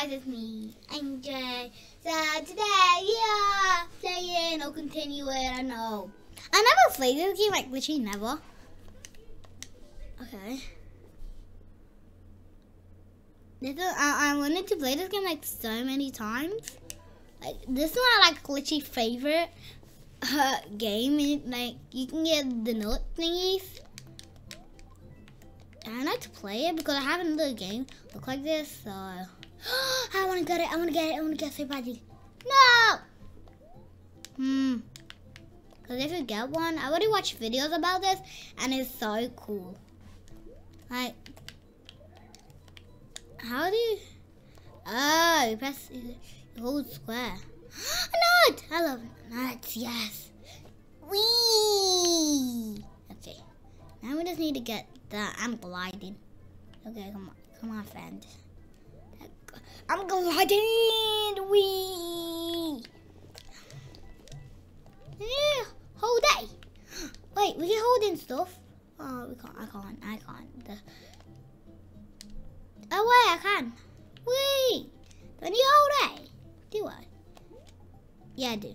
guys, it's me, NJ. So today, yeah, playing or continue it, I know. I never played this game, like literally never. Okay. This is, I, I wanted to play this game like so many times. Like this is my like literally favorite uh, game. Like you can get the note thingies. And I like to play it because I have another game look like this. So I want to get it. I want to get it. I want to get it so badly. No. Hmm. Because if you get one, I already watched videos about this, and it's so cool. Like, how do you? Oh, you press, you hold square. Nut! I love nuts. Yes. Wee. Okay. Now we just need to get that. I'm gliding. Okay, come on, come on, friend. I'm gliding. Wee. Yeah. Hold day. Wait, we can hold in stuff. Oh, we can't. I can't. I can't. The... Oh wait, I can. Wait. Do I need hold day? Do I? Yeah, I do.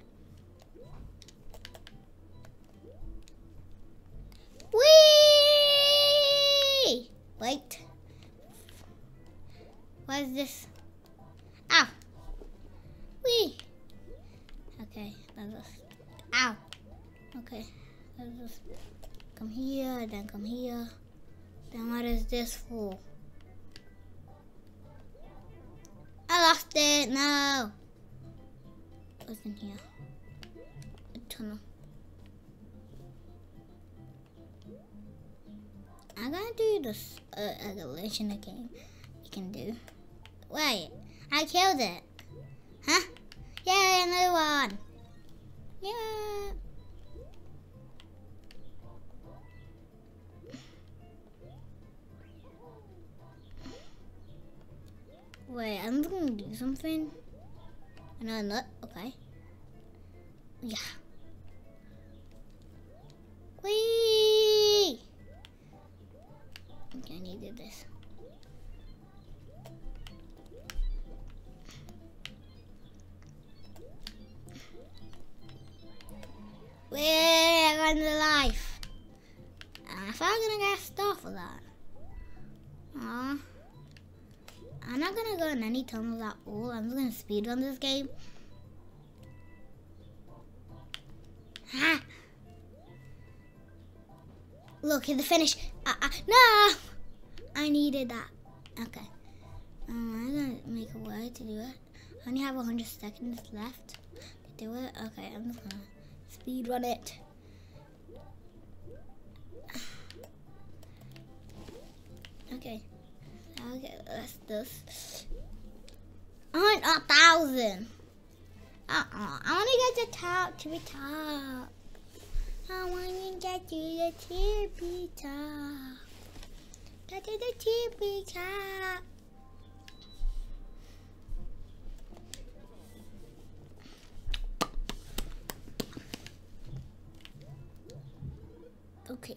Wait. What is this? Let's just. Ow. Okay, let's just come here, then come here. Then what is this for? I lost it. No. What's in here? A tunnel. I'm gonna do this uh, the game. You can do. Wait, I killed it. Huh? Yay, another one. Something. Another nut, okay. Yeah. Whee! Okay, I needed this. I got the life. I thought I was gonna get stuff for that. Aww. I'm not gonna go in any tunnels at all. I'm just gonna speed run this game. Ha! Look at the finish. Uh, uh, no! I needed that. Okay. Um, I'm gonna make a way to do it. I only have 100 seconds left to do it. Okay, I'm just gonna speed run it. Okay. Okay, let's this. Oh, a thousand. Uh-uh. I want to get the top to the top. I want to get to the tippy top. Get to the tippy top. Okay.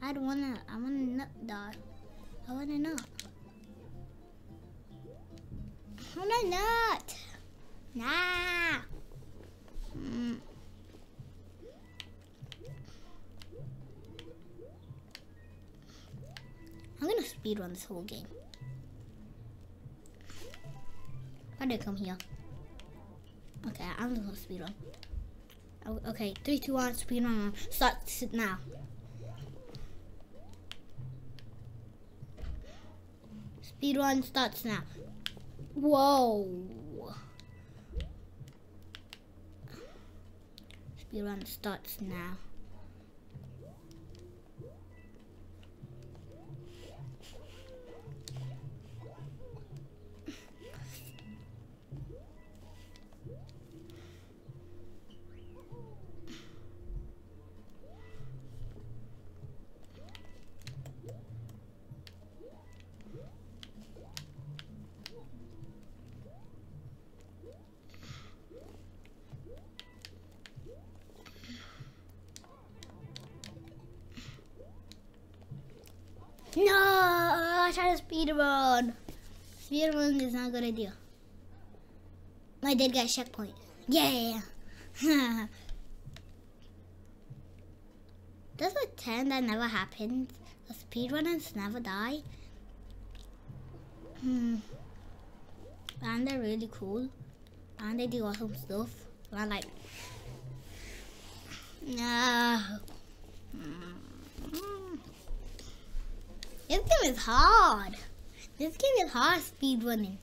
I don't wanna, I wanna nut die. I wanna nut. I wanna nut. Nah. Mm. I'm gonna speed run this whole game. Why did come here? Okay, I'm gonna speed run. Oh, okay, three, two, one, speed run. Start now. Speed run starts now. Whoa. Speed run starts now. Tried to speed run. Speedrunning is not a good idea. My dad got a checkpoint. Yeah. Does a 10 that never happens? The speedrunners never die? Hmm. And they're really cool. And they do awesome stuff. I like. No. This game is hard. This game is hard speed running.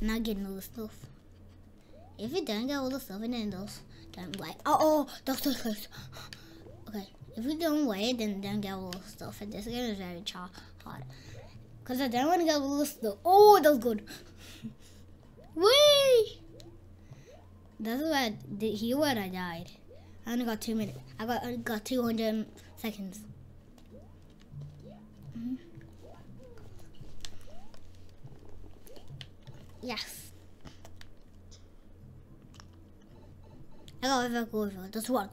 And not getting all the stuff. If you don't get all the stuff and then those don't like oh oh so close. Okay. If you don't wait then don't get all the stuff and this game is very hard. Cause I don't want to get all the stuff. Oh that was good. Whee! That's where the here where I died. I only got two minutes. I got I got two hundred seconds. Mm -hmm. Yes. I got a go over. That's one.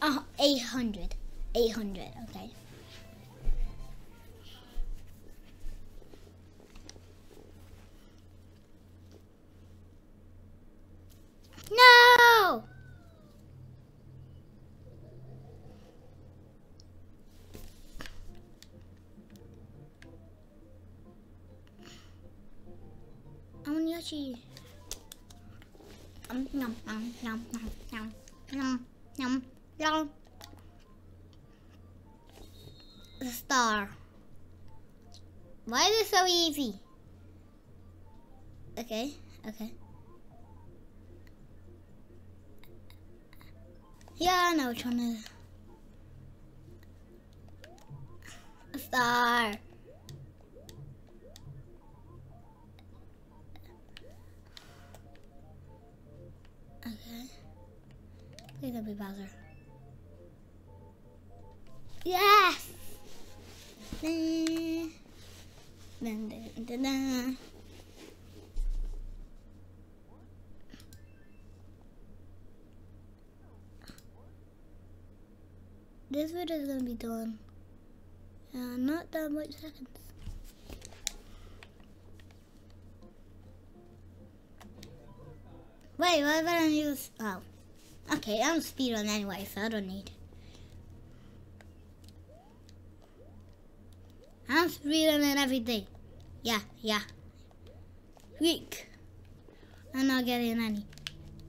Uh, 800. 800, okay. Yoshi. Um, nom, nom, nom, nom, nom, nom, nom, nom. The star. Why is it so easy? Okay, okay. Yeah, I know which one is. A star. Please don't be Bowser. Yes! Dun, dun, dun. This video is gonna be done. Uh, not that much seconds. Wait, what if I don't use? Oh, okay. I'm speed on anyway, so I don't need. I'm speed on everything. Yeah, yeah. Weak. I'm not getting any.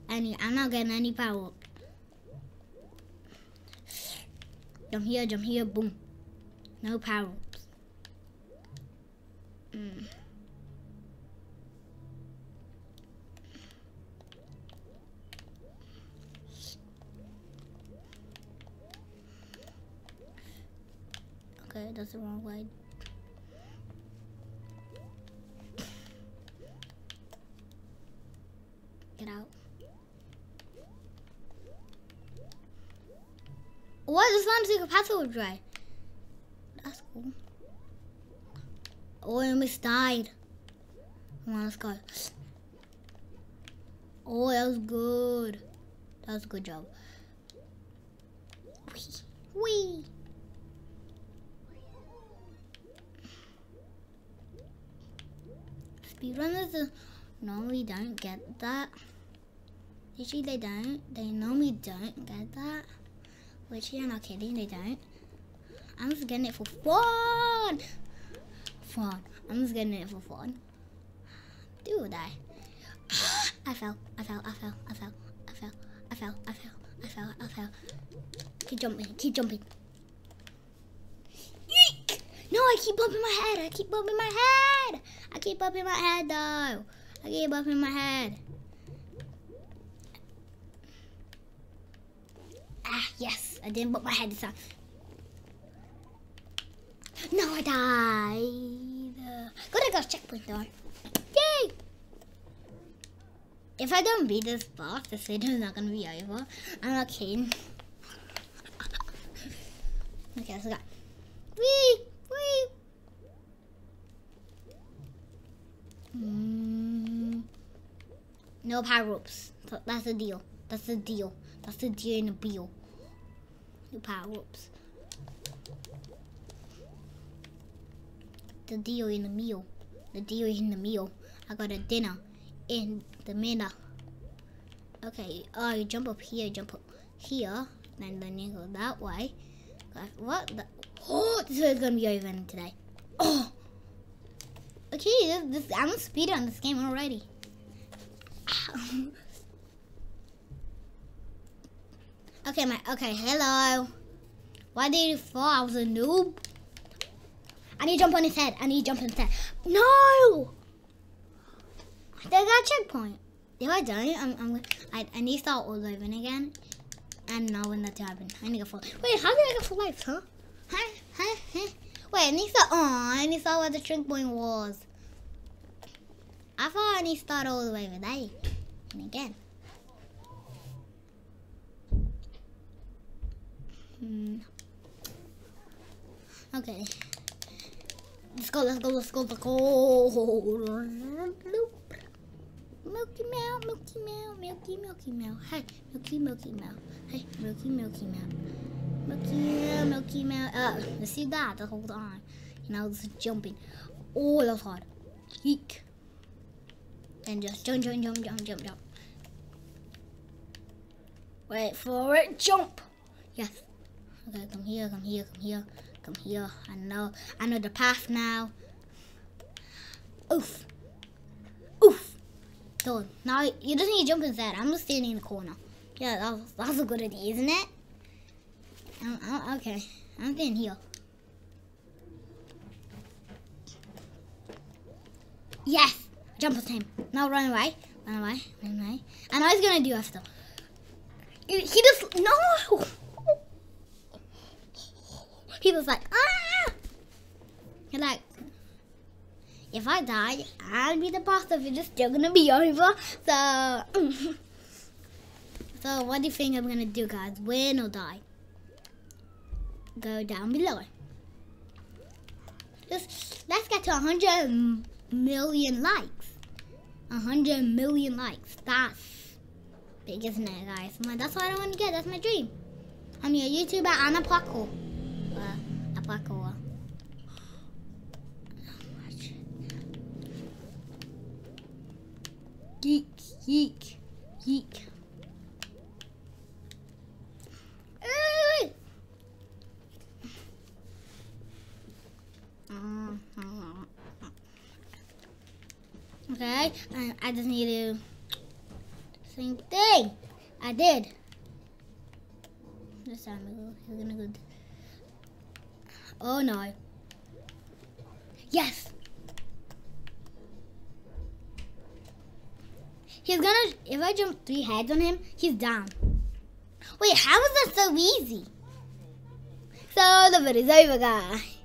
Any. I'm not getting any power. Jump here, jump here, boom. No power ups. Mm. Okay, that's the wrong way. Get out. What? This one secret password dry. That's cool. Oh, I almost died. Come on, let's go. Oh, that was good. That was a good job. Wee. Wee. Speedrunners normally don't get that. Usually they don't. They normally don't get that. Which you're not kidding, they don't. I'm just getting it for fun. Fun. I'm just getting it for fun. Do I? I fell. I fell. I fell. I fell. I fell. I fell. I fell. I fell. I fell. Keep jumping. Keep jumping. Eek! No, I keep bumping my head. I keep bumping my head. I keep bumping my head though. I keep bumping my head. Ah, yes. I didn't put my head this time. No, I died. Got a checkpoint though. Yay! If I don't beat this boss, this video is not gonna be over. I'm not kidding. okay, so I got. No power-ups. That's the deal. That's the deal. That's the deal and a deal. No power-ups. The deal in the meal. The deal in the meal. I got a dinner in the minute. Okay, oh, you jump up here, jump up here, and then you go that way. What the? Oh, this is gonna be over today. Oh! Okay, this, this, I'm a speed on this game already. okay, my, okay, hello. Why did you fall? I was a noob. I need to jump on his head. I need to jump on his head. No! They got checkpoint. If I don't, I'm, I'm, I, I need to start all over again. And now when that happened, I need to fall. Wait, how did I get full life, huh? Huh? Huh? Huh? Wait, I need to, oh, I need to start where the checkpoint was. I thought I need to start all the way over there. And again. Hmm. Okay. Let's go, let's go, let's go, let's go. Milky Meow, Milky Meow, Milky Milky Meow. Hey, Milky Milky Meow. Hey, Milky Milky Meow. Milky Meow, Milky Meow. Uh, let's see that the whole time. You jumping. Oh, that's hard. Eek. And just jump, jump, jump, jump, jump, jump. Wait for it. Jump. Yes. Okay, come here, come here, come here, come here. I know, I know the path now. Oof. Oof. Done. Now you just need to jump inside. I'm just standing in the corner. Yeah, that was, that was a good idea, isn't it? Uh, uh, okay, I'm standing here. Yes! Jump with him. Now run away. Run away. Run away. I know he's gonna do after. He just no. He was like ah. You're like if I die, I'll be the boss of it. It's still gonna be over. So, so what do you think I'm gonna do, guys? Win or die? Go down below. Just let's get to 100 million likes. 100 million likes. That's big, isn't it, guys? That's what I want to get. That's my dream. I'm your YouTuber, Anna Paco. Uh, Paco. Geek, geek, geek. Okay, I, just need same thing. I did. This time we're gonna go. Oh no. Yes. He's gonna, if I jump three heads on him, he's down. Wait, how is that so easy? So the video's over, guys.